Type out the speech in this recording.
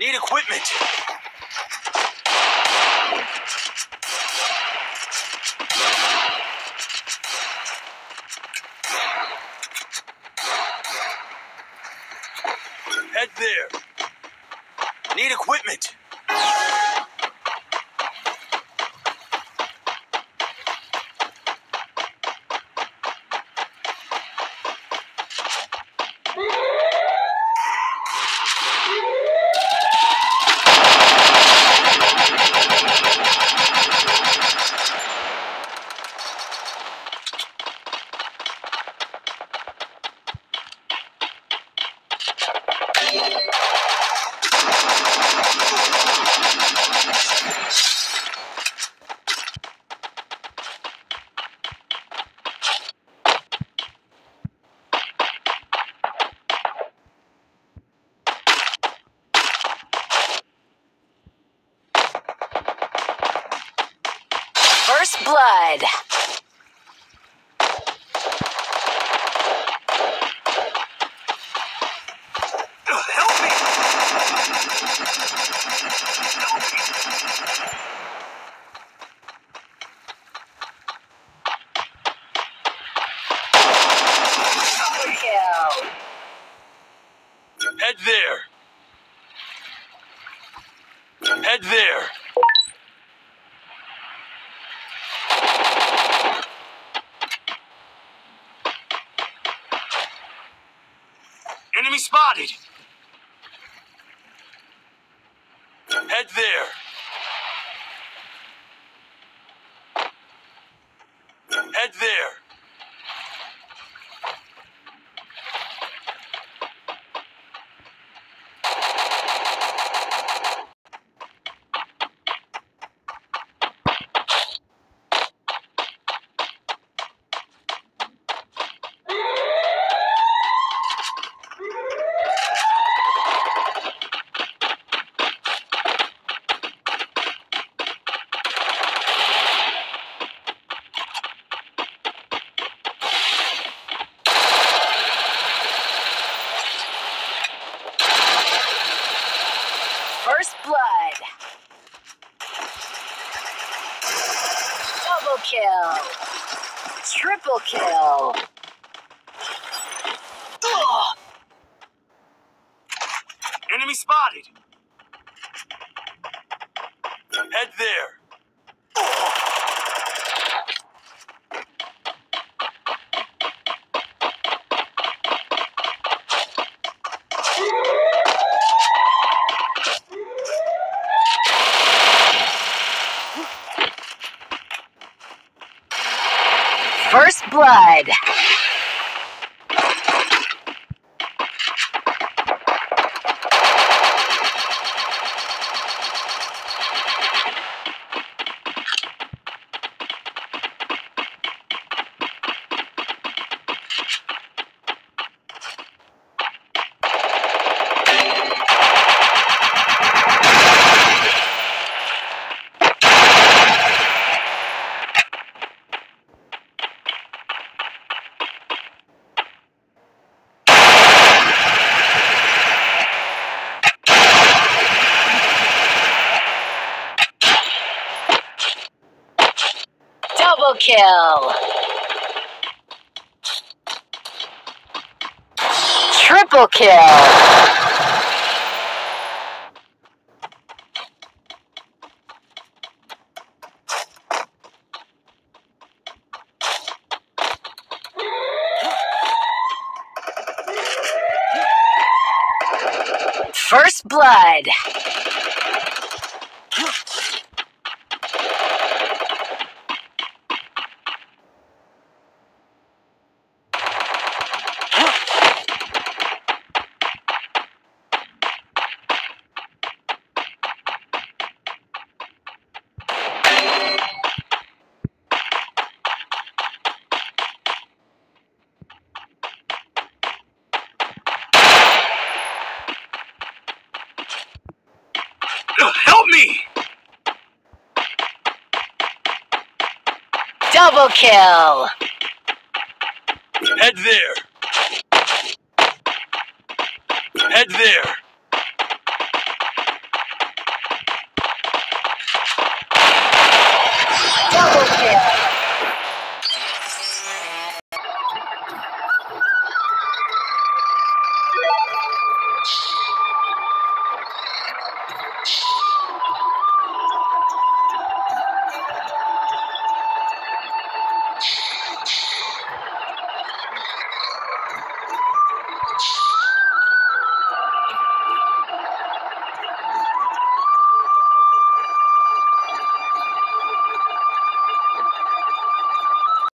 Need equipment. Head there. Need equipment. First blood. Help me! Double kill. Head there. Head there. Enemy Head there. Head there. First blood. Double kill. Triple kill. Enemy spotted. Head there. First Blood. Kill. Triple kill. First blood. Double kill. Head there. Head there.